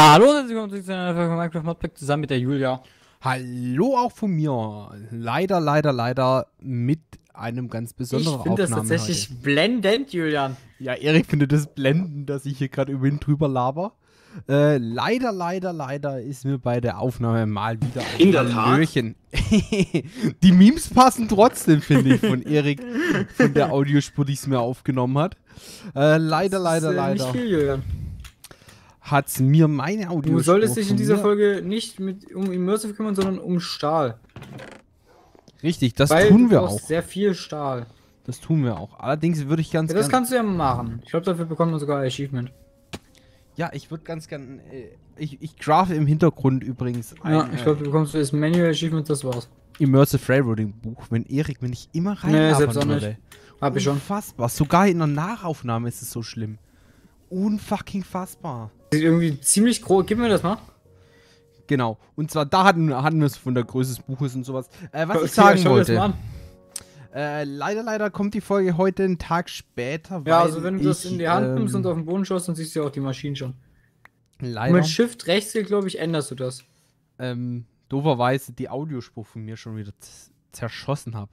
Hallo und herzlich willkommen zu einer Folge von Minecraft Modpack zusammen mit der Julia. Hallo auch von mir. Leider, leider, leider mit einem ganz Ich besonderen finde das tatsächlich blendend, Julian. heute. Ja, Erik findet das blendend, dass ich hier gerade über ihn drüber laber. Äh, leider, leider, leider ist mir bei der Aufnahme mal wieder ein In der Tat? Die Memes passen trotzdem, finde ich, von Erik, von der Audiospur, die es mir aufgenommen hat. Äh, leider, leider, ist, äh, leider Nicht viel, Julian. Hat es mir meine Audiospur Du solltest dich in dieser Folge nicht mit, um Immersive kümmern, sondern um Stahl. Richtig, das Weil tun wir auch. sehr viel Stahl. Das tun wir auch. Allerdings würde ich ganz Ja, das kannst du ja machen. Ich glaube, dafür bekommt man sogar ein Achievement. Ja, ich würde ganz gern. Äh, ich, ich grafe im Hintergrund übrigens ein Ja, ich glaube, du bekommst das Manual Achievement, das war's. äh, Immersive Railroading Buch, wenn Erik mir nicht immer Nee, rein selbst auch nicht. würde. Hab ich schon. Unfassbar. Sogar in der Nachaufnahme ist es so schlimm. Unfucking fassbar. Sieht irgendwie ziemlich groß. Gib mir das mal. Genau. Und zwar da hatten, hatten wir es von der Größe des Buches und sowas. Äh, was Schau- ich sagen das mal wollte. Äh, leider, leider kommt die Folge heute einen Tag später. Ja, also wenn du das ich, in die Hand ähm, nimmst und auf den Boden schaust, dann siehst du ja auch die Maschinen schon. Und leider, mit Shift rechts, glaube ich, änderst du das. ähm, dooferweise die Audiospur von mir schon wieder zerschossen habe.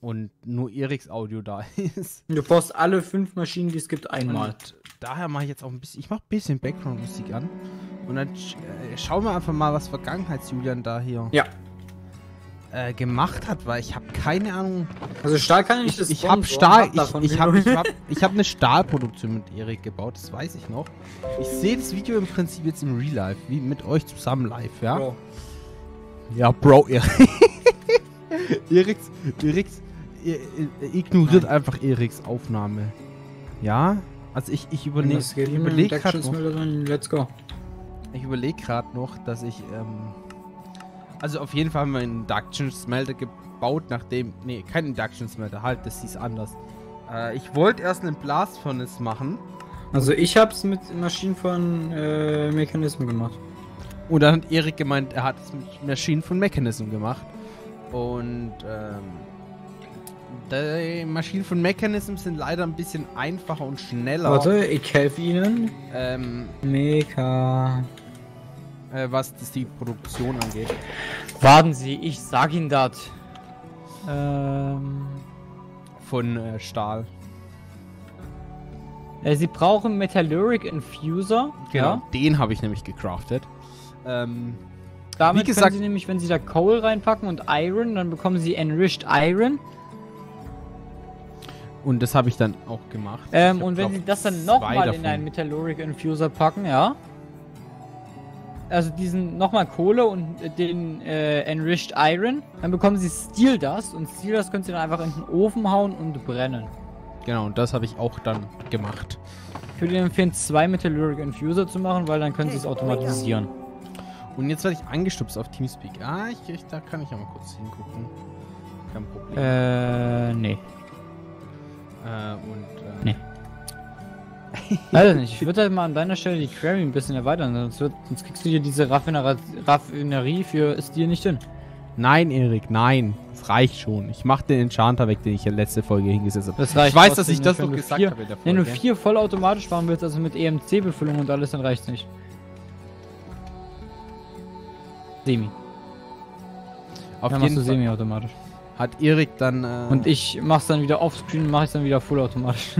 Und nur Eriks Audio da ist. Du brauchst alle fünf Maschinen, die es gibt, einmal. Und daher mache ich jetzt auch ein bisschen, ich mache ein bisschen Background-Musik an. Und dann sch- äh, schauen wir einfach mal, was Vergangenheits-Julian da hier Ja. äh, gemacht hat, weil ich habe keine Ahnung. Also Stahl kann ich Ich, das ich habe Stahl, ich, ich habe ich hab, ich hab eine Stahlproduktion mit Erik gebaut, das weiß ich noch. Ich sehe das Video im Prinzip jetzt im Real Life, wie mit euch zusammen live, ja? Bro. Ja, Bro, Erik. Eriks, Eriks, i- i- ignoriert einfach Eriks Aufnahme. Ja? Also ich, ich überlege ich überleg gerade noch. Let's go. ich überleg grad noch, dass ich, ähm, also auf jeden Fall haben wir einen Induction Smelter gebaut, nachdem, nee, kein Induction Smelter, halt, das hieß anders. Äh, ich wollte erst einen Blast Furnace machen Also ich hab's mit Maschinen von äh, Mechanismen gemacht. und dann hat Erik gemeint, er hat es mit Maschinen von Mechanism gemacht. Und, ähm, die Maschinen von Mechanism sind leider ein bisschen einfacher und schneller. Warte, ich helfe Ihnen. Ähm, Mega. äh, was das die Produktion angeht. Warten Sie, ich sag Ihnen das. Ähm, Von äh, Stahl. äh, Sie brauchen Metalluric Infuser. Ja. Den habe ich nämlich gecraftet. Ähm, Damit Wie gesagt- können Sie nämlich, wenn Sie da Coal reinpacken und Iron, dann bekommen Sie Enriched Iron. Und das habe ich dann auch gemacht. Ähm, und wenn Sie das dann nochmal in einen Metalluric Infuser packen, ja. Also diesen nochmal Kohle und äh, den äh, Enriched Iron, dann bekommen Sie Steel Dust und Steel Dust können Sie dann einfach in den Ofen hauen und brennen. Genau, und das habe ich auch dann gemacht. Ich würde Ihnen empfehlen, zwei Metalluric Infuser zu machen, weil dann können Sie es automatisieren. Und jetzt werde ich angestupst auf Teamspeak. Ah, ich, ich, da kann ich ja mal kurz hingucken. Kein Problem. Äh, nee. Äh, und, äh, Nee. Weiß nicht, ich würde halt mal an deiner Stelle die Query ein bisschen erweitern, sonst, wird, sonst kriegst du hier diese Raffinera Raffinerie für Stil nicht hin. Nein, Erik, nein. Das reicht schon. Ich mache den Enchanter weg, den ich in der letzten Folge hingesetzt habe. Das reicht Ich weiß, dass ich das noch gesagt vier- habe in der Wenn du Folge. vier vollautomatisch machen willst, also mit EMC-Befüllung und alles, dann reicht's nicht. Semi. Auf Dann machst du jeden Fall semi-automatisch. Hat Erik dann äh, Und ich mach's dann wieder offscreen und mach ich dann wieder vollautomatisch.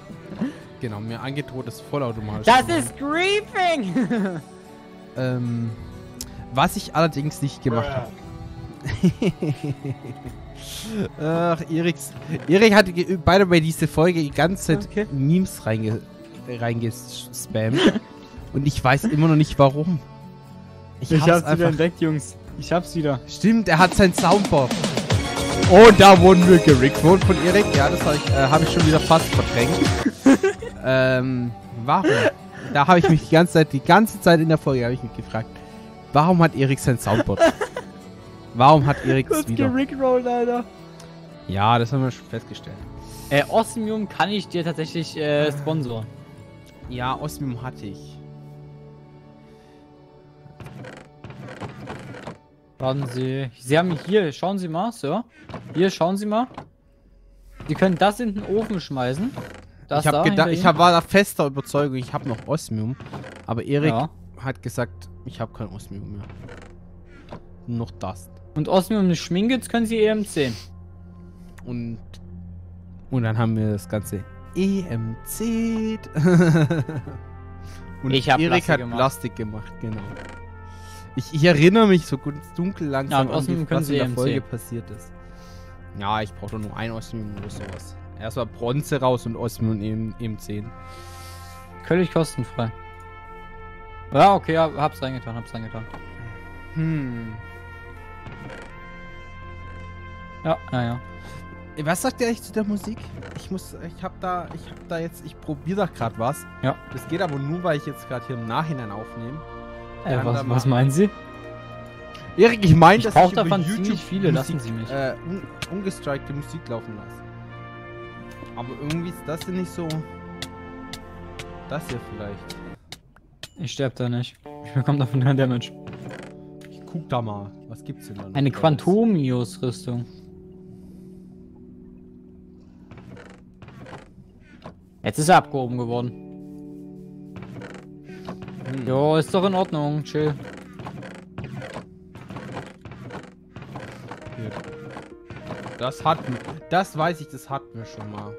genau mir angedroht, das vollautomatisch. das ist Creeping! Ähm, was ich allerdings nicht gemacht habe. Ach, Eriks. Erik hat by the way diese Folge die ganze Zeit Okay. Memes reinge, reingespammt. und ich weiß immer noch nicht warum. Ich, hab's einfach. entdeckt, Jungs. Ich hab's wieder. Stimmt, er hat sein Soundboard. Und da wurden wir gerickt von Erik. Ja, das habe ich, äh, hab ich schon wieder fast verdrängt. ähm, warum? Da habe ich mich die ganze Zeit, die ganze Zeit in der Folge habe ich mich gefragt, warum hat Erik sein Soundboard? Warum hat Erik es wieder? gerickrollt, Alter. Ja, das haben wir schon festgestellt. Äh, Osmium kann ich dir tatsächlich äh, sponsoren. Ja, Osmium hatte ich. Warten Sie. Sie haben hier, schauen Sie mal, Sir. Hier, schauen Sie mal. Sie können das in den Ofen schmeißen. Das ich habe da gedacht, ich hab, war da fester Überzeugung, ich habe noch Osmium. Aber Erik Ja. hat gesagt, ich habe kein Osmium mehr. Noch das. Und Osmium eine Schminke, jetzt können sie E EM10. Und, und dann haben wir das Ganze EMC. und Ich hab Erik hat gemacht. Plastik gemacht, genau. Ich, ich erinnere mich so gut ins Dunkel Ja, langsam und an, können was in der. Folge passiert ist. Ja, ich brauche doch nur ein Osmium oder sowas. Erstmal Bronze raus und Osmium EM, EM10. Völlig kostenfrei. Ja, okay, ja, hab's reingetan, hab's reingetan. Hm. Ja, ja, ja. Was sagt ihr eigentlich zu der Musik? Ich muss, ich hab da, ich hab da jetzt, ich probiere da gerade was. Ja. Das geht aber nur, weil ich jetzt gerade hier im Nachhinein aufnehme. Äh, was, was meinen Sie? Erik, ich meine, Ich dass ich davon YouTube ziemlich viele, Musik, lassen Sie mich. Äh, un ungestrikte Musik laufen lasse. Aber irgendwie ist das hier nicht so. Das hier vielleicht. Ich sterb da nicht. Ich bekomme davon keinen Damage. Ich guck da mal. Was gibt's denn da? noch Eine? Quantomius-Rüstung. Jetzt ist er abgehoben geworden. Hm. Jo, ist doch in Ordnung. Chill. Hier. Das hatten. Das weiß ich, das hatten wir schon mal.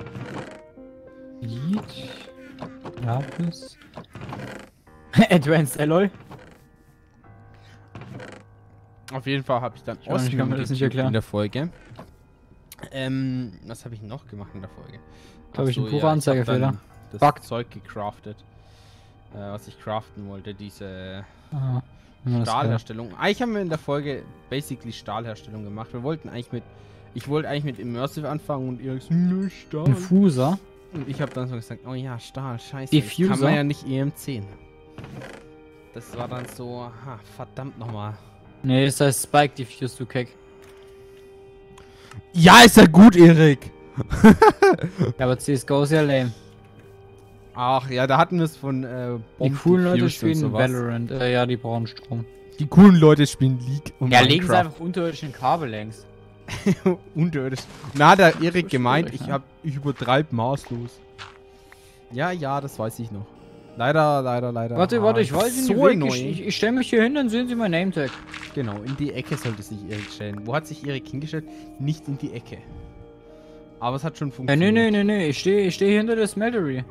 Lied. Lapis. Advanced Alloy. Auf jeden Fall habe ich dann nicht, ich kann mir das nicht erklären. in der Folge. Ähm, was habe ich noch gemacht in der Folge? Glaub ich, Ach ein purer ich hab Anzeigefehler. Das Bug. Zeug gecraftet. Äh, was ich craften wollte, diese Ah, Stahlherstellung. Eigentlich haben wir in der Folge basically Stahlherstellung gemacht. Wir wollten eigentlich mit. Ich wollte eigentlich mit Immersive anfangen und Erik so, nö, Stahl. Diffuser. Und ich habe dann so gesagt, oh ja, Stahl, scheiße. das Kann Diffuser? man ja nicht EM10. Das war dann so, ha, verdammt nochmal. Nee, das heißt Spike Diffuse, du Keck. Ja, ist ja gut, Erik. Ja, aber CSGO ist ja lame. Ach ja, da hatten wir es von äh, Die Bomb coolen Leute spielen. Valorant. Äh, ja, die brauchen Strom. Die coolen Leute spielen League und Ja, legen sie Minecraft. einfach unterirdischen Kabel längs. Unterirdisch. Hat der Erik So gemeint, ich, hab, ich übertreibe maßlos. Ja, ja, das weiß ich noch. Leider, leider, leider. Warte, Ah, warte, ich weiß so nicht. Weg. neu. Ich, ich, ich stelle mich hier hin, dann sehen Sie mein Nametag. Genau, in die Ecke sollte sich Erik stellen. Wo hat sich Erik hingestellt? Nicht in die Ecke. Aber es hat schon Ja, funktioniert. nee, nee, nee, nee. Ich stehe ich steh hinter der Smeltery.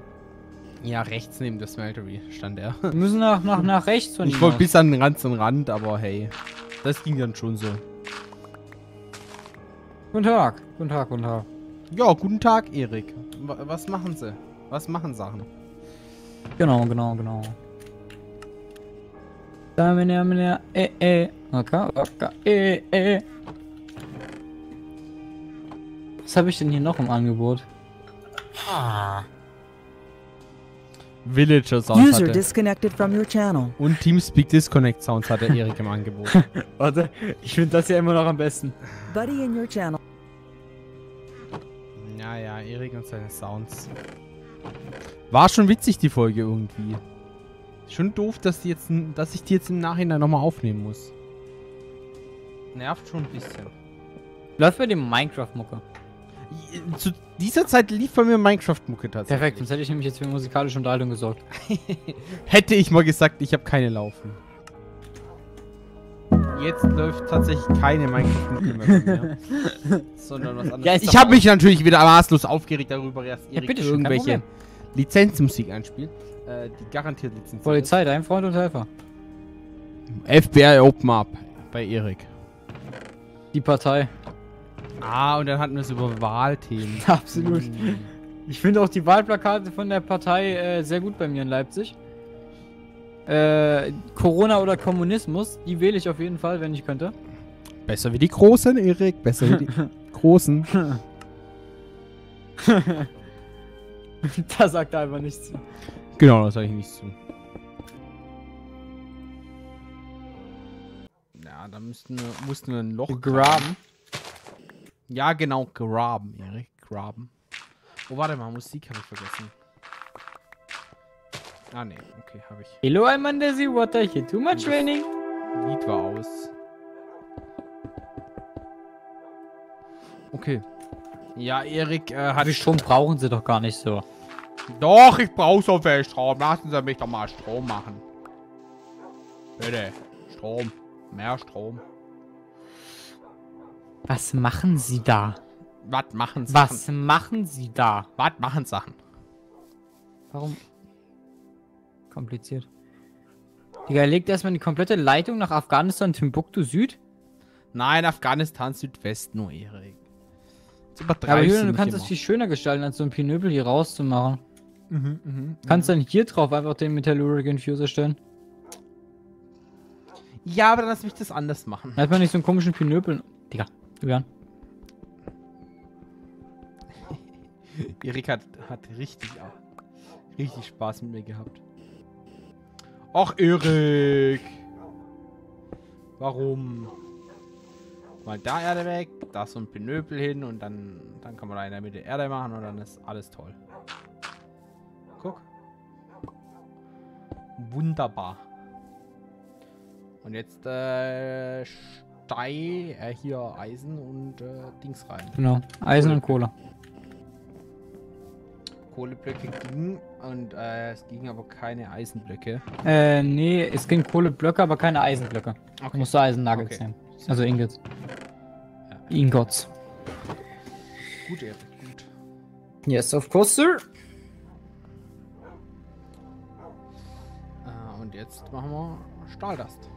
Ja, rechts neben der Smeltery stand er. Wir müssen nach, nach, nach rechts von Ich wollte bis an den ganzen Rand, aber hey. Das ging dann schon so. Guten Tag. Guten Tag, guten Tag. Ja, guten Tag, Erik. Wa- Was machen Sie? Was machen Sachen? Genau, genau, genau. Da, meine, meine, äh, äh. Okay, okay, äh, äh. Was habe ich denn hier noch im Angebot? Villager Sounds User hatte. disconnected from your channel. Und Teamspeak Disconnect Sounds hat der Erik im Angebot. Warte, ich finde das ja immer noch am besten. Buddy in your channel. ja, ja, Erik und seine Sounds. War schon witzig, die Folge irgendwie. Schon doof, dass, die jetzt, dass ich die jetzt im Nachhinein nochmal aufnehmen muss. Nervt schon ein bisschen. Läuft bei dem Minecraft-Mucke. Zu dieser Zeit lief bei mir Minecraft-Mucke tatsächlich. Perfekt, sonst hätte ich nämlich jetzt für musikalische Unterhaltung gesorgt. Hätte ich mal gesagt, ich habe keine laufen. Jetzt läuft tatsächlich keine Minecraft-Mucke mehr mir. sondern was anderes. Ja, ich habe mich natürlich wieder maßlos aufgeregt darüber, dass Ja, Erik bitteschön, kein irgendwelche. Lizenzmusik einspielt. Äh, die garantiert lizenziert Polizei, dein Freund und Helfer. FBI Open Up bei Erik. Die Partei. Ah, und dann hatten wir es über Wahlthemen. Absolut. Hm. Ich finde auch die Wahlplakate von der Partei äh, sehr gut bei mir in Leipzig. Äh, Corona oder Kommunismus, die wähle ich auf jeden Fall, wenn ich könnte. Besser wie die Großen, Erik. Besser wie die Großen. da sagt er einfach nichts zu. Genau, das sage ich nicht zu. Ja, da müssten wir, mussten wir ein Loch Graben. Ja, genau, graben, Erik. Graben. Oh, warte mal, Musik habe ich vergessen. Ah, nee, okay, habe ich. Hello, I'm under the water here. Too much raining. Lied war aus. Okay. Ja, Erik äh, hat. Die Strom brauchen sie doch gar nicht so. Doch, ich brauche so viel Strom. Lassen Sie mich doch mal Strom machen. Bitte. Strom. Mehr Strom. Was machen Sie da? Was machen Sachen? Was machen Sie da? Was machen Sachen? Warum? Kompliziert. Digga, legt erstmal die komplette Leitung nach Afghanistan, Timbuktu Süd. Nein, Afghanistan Südwest nur, Erik. Aber Julian, du kannst immer. viel schöner gestalten, als so ein Pinöbel hier rauszumachen. Mhm, mhm, Du kannst dann hier drauf einfach den Metallurgic Infuser stellen. Ja, aber dann lass mich das anders machen. Dann hat man nicht so einen komischen Pinöbel. Digga, Julian. Erik hat, hat richtig, richtig Spaß mit mir gehabt. Ach, Erik! Warum? Mal da Erde weg, da so ein Pinöpel hin und dann, dann kann man da in der Mitte Erde machen und dann ist alles toll. Guck. Wunderbar. Und jetzt äh, Stein, äh, hier Eisen und äh, Dings rein. Genau. Eisen und Kohle. Kohleblöcke gingen und äh, es gingen aber keine Eisenblöcke. Äh, nee, es ging Kohleblöcke, aber keine Eisenblöcke. Du musst du Eisennuggets Okay. nehmen. Also Ingots. Ja. Ingots. Gut, Erik, gut. Yes, of course, sir. Äh, und jetzt machen wir Stahldast.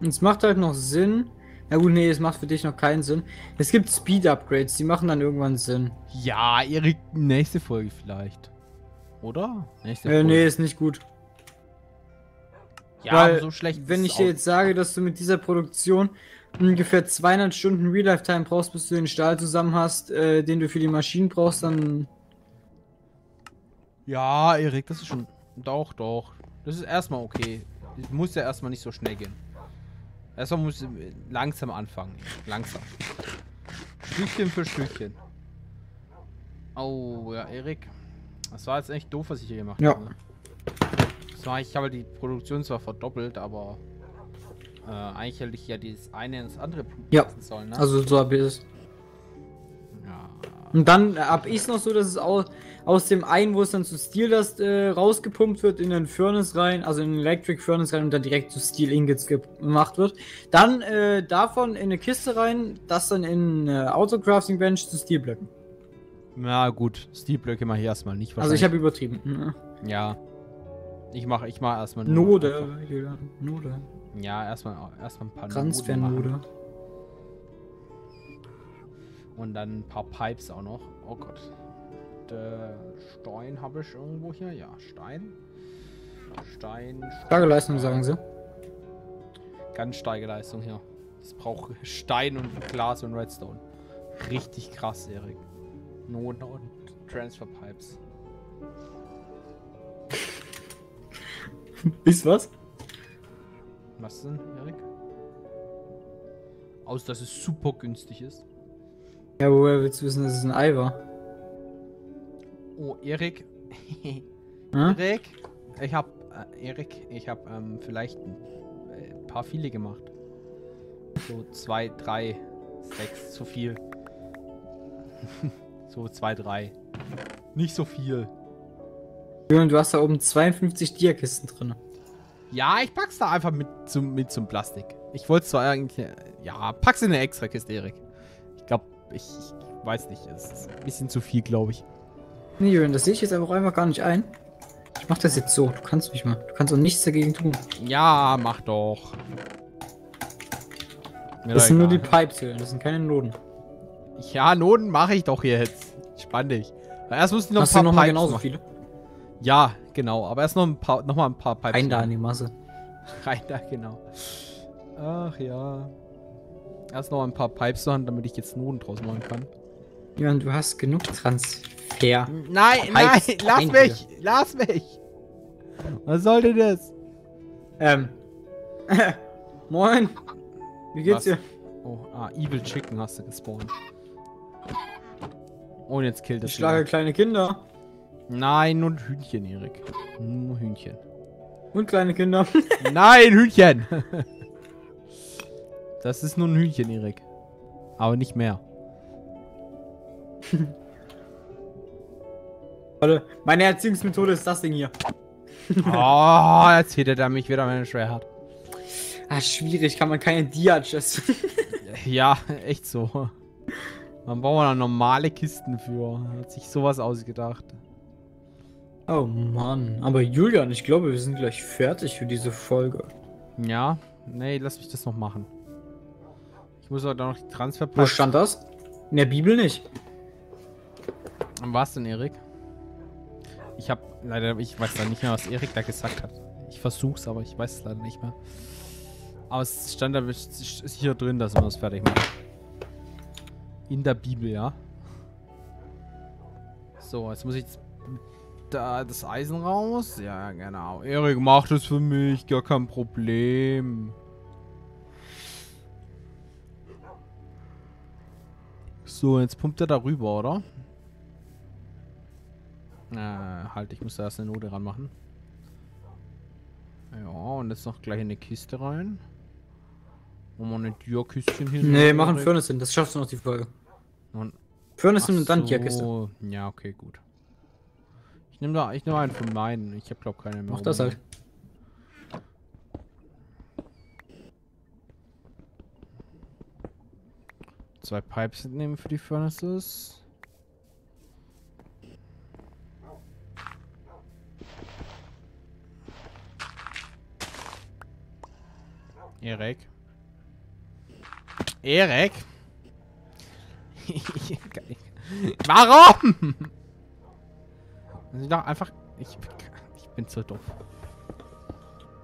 Und es macht halt noch Sinn. Ja gut, nee, es macht für dich noch keinen Sinn. Es gibt Speed-Upgrades, die machen dann irgendwann Sinn. Ja, Erik, nächste Folge vielleicht. Oder? Nächste Äh, nee, ist nicht gut. Ja, Weil, so schlecht Wenn ich dir jetzt sage, dass du mit dieser Produktion ungefähr 200 Stunden Real-Life-Time brauchst, bis du den Stahl zusammen hast, äh, den du für die Maschinen brauchst, dann... Ja, Erik, das ist schon. Doch, doch. Das ist erstmal okay. Es muss ja erstmal nicht so schnell gehen. Erstmal muss langsam anfangen. Langsam. Stückchen für Stückchen. Oh, ja, Erik. Das war jetzt echt doof, was ich hier gemacht Ja. habe. Das war, ich habe die Produktion zwar verdoppelt, aber äh, eigentlich hätte ich ja das eine ins andere Ja, sollen, ne? Also so hab ich es. ja. Und dann hab ich es noch so, dass es aus, aus dem einen, wo es dann zu Steel das äh, rausgepumpt wird, in den Furnace rein, also in den Electric Furnace rein und dann direkt zu Steel Ingots gemacht wird. Dann äh, davon in eine Kiste rein, das dann in eine Autocrafting Bench zu Steelblöcken. Na gut, Steelblöcke mache ich erstmal nicht. Also ich habe übertrieben. Mhm. Ja. Ich mache ich mach erstmal nur Node, Node. Ja, erstmal erstmal ein paar Noden Transfernode. machen. Und dann ein paar Pipes auch noch. Oh Gott. Der Stein habe ich irgendwo hier. Ja, Stein. Stein. Starke Leistung, sagen sie. Ganz steige Leistung hier. Es braucht Stein und Glas und Redstone. Richtig krass, Erik. Noden und Transfer Pipes. Ist was? Was denn, Erik? Aus, dass es super günstig ist. Ja, woher willst du wissen, dass es ein Ei war? Oh, Erik. Hm? Erik, ich hab, äh, Erik, ich hab ähm, vielleicht ein äh, paar viele gemacht. So zwei, drei, sechs, zu viel. so zwei, drei. Nicht so viel. Julian, du hast da oben 52 Diakisten drin. Ja, ich pack's da einfach mit zum, mit zum Plastik. Ich wollte zwar eigentlich, äh, ja, pack's in eine extra Kiste, Erik. Ich ich, weiß nicht, es ist ein bisschen zu viel, glaube ich. Nee, Julian, das sehe ich jetzt aber auch einfach gar nicht ein. Ich mach das jetzt so. Du kannst mich mal. Du kannst auch nichts dagegen tun. Ja, mach doch. Mir Das sind nur die. Pipes, Julian. Das sind keine Noden. Ja, Noten mache ich doch jetzt. Spann dich. Aber erst muss ich noch Hast ein du paar nochmal Pipes genauso machen. viele? Ja, genau. Aber erst noch ein paar, noch mal ein paar Pipes. Ein da in die Masse. Rein da, genau. Ach ja. Erst noch ein paar Pipes machen, damit ich jetzt Noten draus machen kann. Julian, du hast genug Transfer. Nein, nein, Pipes. lass Ein mich, lass mich. Was soll denn das? Ähm. Moin. Wie geht's Was? dir? Oh, ah, Evil Chicken hast du gespawnt. Und jetzt killt Ich es schlage wieder. kleine Kinder. Nein, nur ein Hühnchen, Erik. Nur Hühnchen. Und kleine Kinder. Nein, Hühnchen! Das ist nur ein Hühnchen, Erik. Aber nicht mehr. Warte, meine Erziehungsmethode ist das Ding hier. Oh, jetzt hittet er mich wieder mit dem Schwert. Ah, schwierig, kann man keine Dia-Chest. Ja, echt so. Man braucht da normale Kisten für. Hat sich sowas ausgedacht. oh Mann. Aber Julian, ich glaube, wir sind gleich fertig für diese Folge. Ja, nee, lass mich das noch machen. Ich muss aber noch die Wo Transferplatz. stand das? In der Bibel nicht. Was denn, Erik? Ich hab leider, ich weiß da nicht mehr, was Erik da gesagt hat. Ich versuch's, aber ich weiß es leider nicht mehr. Aber es stand da ist hier drin, dass wir das fertig machen. In der Bibel, ja. So, jetzt muss ich da das Eisen raus. Ja, genau. Erik macht es für mich, gar kein Problem. So, jetzt pumpt er darüber, oder? Äh, halt, ich muss da erst eine Note ranmachen. Ja, und jetzt noch gleich in eine Kiste rein. Und mal ein Dia-Kistchen hier. Nee, machen Furnace hin. Das schaffst du noch die Folge. Und, Furnace hin und dann Dia-Kiste. so. Ja, okay, gut. Ich nehme da, ich nehme einen von meinen. Ich habe glaube keine mehr. Mach das halt. Zwei Pipes nehmen für die Furnaces. Erik. Erik? Warum? Ist doch einfach. Ich, ich bin zu doof.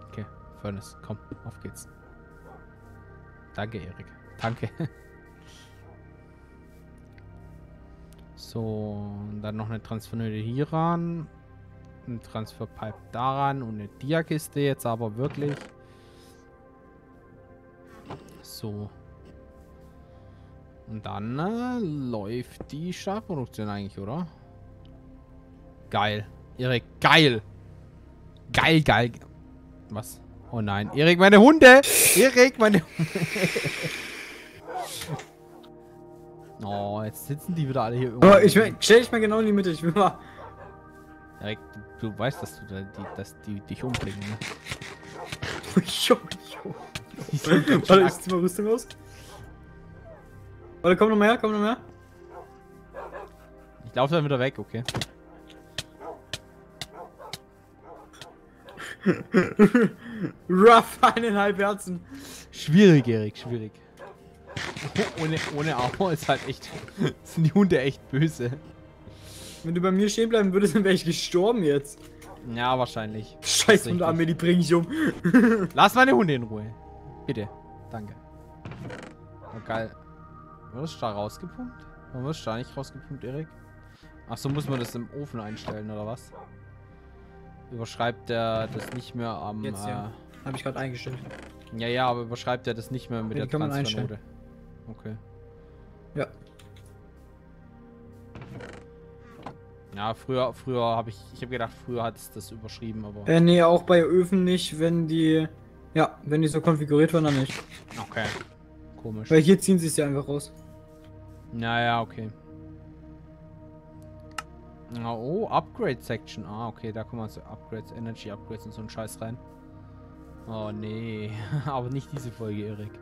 Okay, Furnace, komm, auf geht's. Danke, Erik. Danke. So, und dann noch eine Transfernöte hier ran. Ein Transferpipe daran und eine Diakiste jetzt aber wirklich. So. Und dann äh, läuft die Stahlproduktion eigentlich, oder? Geil. Erik, geil. Geil, geil. Was? Oh nein. Erik, meine Hunde. Erik, meine Oh, jetzt sitzen die wieder alle hier irgendwo. Aber ich will, stell dich mal genau in die Mitte. Ich will mal. Erik, du, du weißt, dass du da die, dass die dich umbringen, ne? Jo, jo. Warte, ich zieh mal Rüstung aus. Warte, komm noch her, komm noch her. Ich laufe dann wieder weg, okay? Rough, eineinhalb Herzen. Schwierig, Erik, schwierig. ohne, ohne Armor ist halt echt. sind die Hunde echt böse. Wenn du bei mir stehen bleiben würdest, dann wäre ich gestorben jetzt. Ja, wahrscheinlich. Scheiß Hunde an mir, die bring ich um. Lass meine Hunde in Ruhe. Bitte. Danke. Oh, geil. Wirst du da rausgepumpt? Warum wirst du da nicht rausgepumpt, Erik? Achso, muss man das im Ofen einstellen, oder was? Überschreibt der das nicht mehr am. Jetzt, ja. Hab ich gerade eingestellt. Äh, ja, ja, aber überschreibt er das nicht mehr mit Ja, der Transfernote. Okay. Ja. Ja, früher, früher habe ich, ich habe gedacht, früher hat es das überschrieben, aber. Äh, nee, auch bei Öfen nicht, wenn die. Ja, wenn die so konfiguriert waren, dann nicht. Okay. Komisch. Weil hier ziehen sie es ja einfach raus. Naja, okay. Oh, Upgrade Section. Ah, okay, da kommen so Upgrades, Energy Upgrades und so ein Scheiß rein. Oh nee, aber nicht diese Folge, Erik.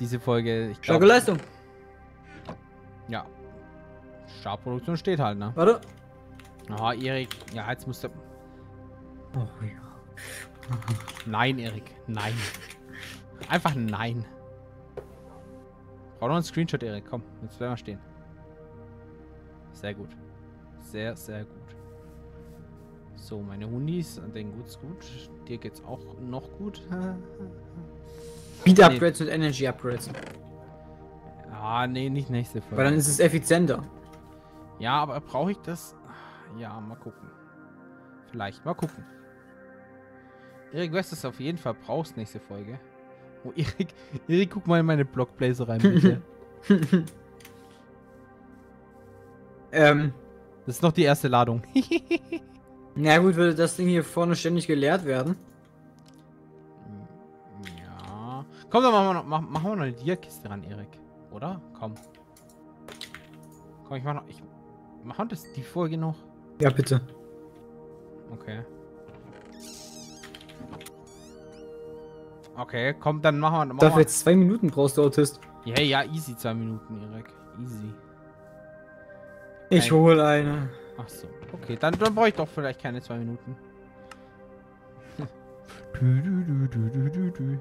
Diese Folge, ich Starke. Leistung. Ja. Startproduktion steht halt, ne? Warte. Ah, Erik, ja, jetzt musst du. Oh ja. Nein, Erik, nein. Einfach nein. Brauch noch einen Screenshot, Erik. Komm, jetzt werden wir stehen. Sehr gut. Sehr, sehr gut. So, meine Hundis, denen geht's gut. Dir geht's auch noch gut. Speed Nee. Upgrades und Energy Upgrades. ah, nee, nicht nächste Folge. Weil dann ist es effizienter. Ja, aber brauche ich das? Ja, mal gucken. Vielleicht, mal gucken. Erik, weißt du, auf jeden Fall brauchst nächste Folge? Oh, Erik, Erik, guck mal in meine Blockblazer rein, bitte. ähm. das ist noch die erste Ladung. Na gut, würde das Ding hier vorne ständig geleert werden. Komm, dann machen wir noch, mach, machen wir noch eine Dia-Kiste ran, Erik. Oder? Komm. Komm, ich mach noch. Ich mach das die Folge noch. Ja, bitte. Okay. Okay, komm, dann machen wir. Machen Dafür jetzt zwei Minuten brauchst du Autist. Ja, ja, easy, zwei Minuten, Erik. Easy. Ich Nein. hole eine. Ach so. Okay, dann, dann brauche ich doch vielleicht keine zwei Minuten. Du, du, du, du, du, du,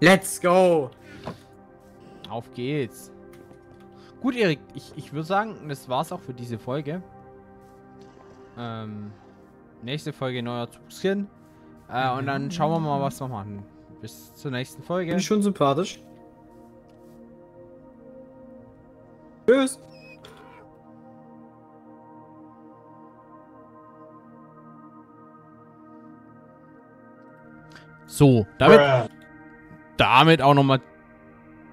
Let's go! Auf geht's. Gut, Erik, ich, ich würde sagen, das war's auch für diese Folge. Ähm, nächste Folge neuer Zugskin. Äh, und dann schauen wir mal, was wir machen. Bis zur nächsten Folge. Bin ich schon sympathisch. Tschüss! So, damit, damit auch nochmal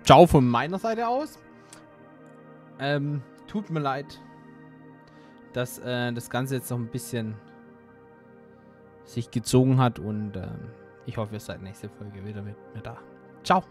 Ciao von meiner Seite aus. Ähm, tut mir leid, dass äh, das Ganze jetzt noch ein bisschen sich gezogen hat und ähm, ich hoffe, ihr seid nächste Folge wieder mit mir da. Ciao.